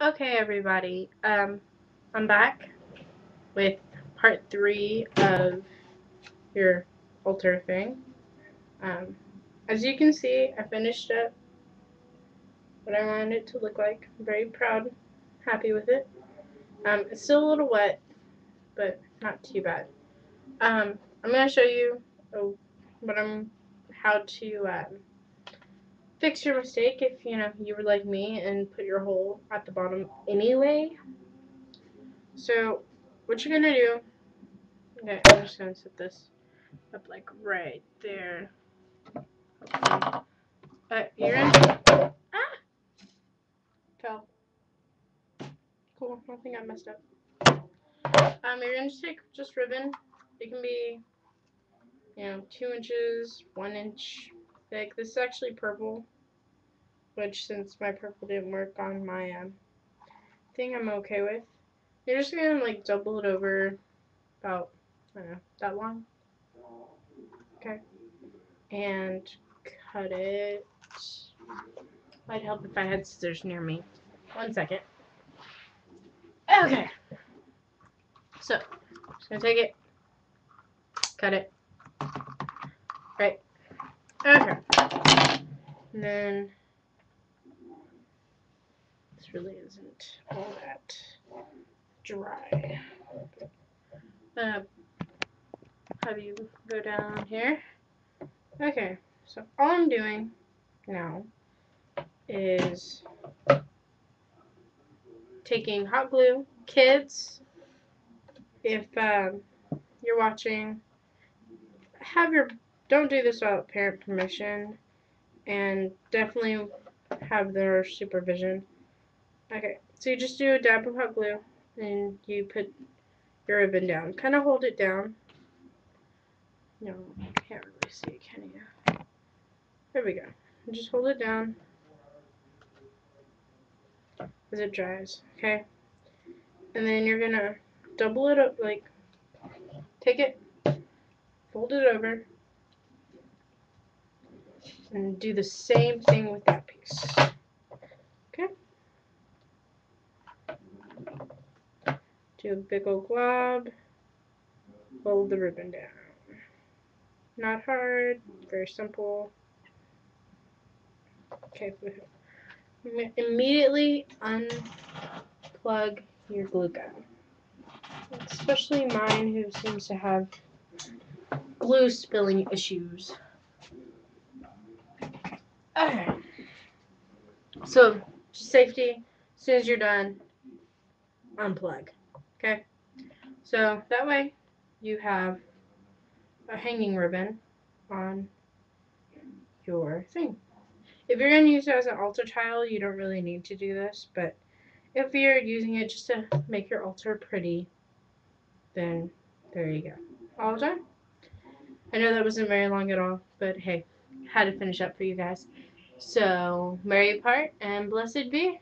Okay, everybody. Um, I'm back with part three of your altar thing. Um, as you can see, I finished up what I wanted it to look like. I'm very proud, happy with it. Um, it's still a little wet, but not too bad. Um, I'm gonna show you oh, what I'm how to um, fix your mistake if you know you were like me and put your hole at the bottom anyway. So what you're gonna do? Okay, I'm just gonna set this up like right there. Uh, you're ah fell. Cool. I think I messed up. Um, you're gonna just take just ribbon. It can be, you know, two inches, one inch thick. This is actually purple, which since my purple didn't work on my um, thing, I'm okay with. You're just gonna like double it over about, I don't know, that long. Okay. And cut it. Might help if I had scissors near me. One second. Okay. So, just gonna take it, cut it. Right. Okay. And then this really isn't all that dry. Uh, have you go down here? Okay. So all I'm doing now is taking hot glue. Kids, if um, you're watching, have your don't do this without parent permission, and definitely have their supervision. Okay, so you just do a dab of hot glue, and you put your ribbon down. Kind of hold it down. No, can't really see, can you? There we go. Just hold it down as it dries, okay? And then you're gonna double it up, like, take it, fold it over, and do the same thing with that piece. Okay? Do a big old glob, fold the ribbon down. Not hard, very simple. Okay, immediately unplug your glue gun. Especially mine who seems to have glue spilling issues. Okay. So, safety, as soon as you're done, unplug. Okay? So, that way you have a hanging ribbon on your thing. If you're going to use it as an altar tile, you don't really need to do this, but if you're using it just to make your altar pretty, then there you go. All done. I know that wasn't very long at all, but hey, had to finish up for you guys. So, merry part and blessed be.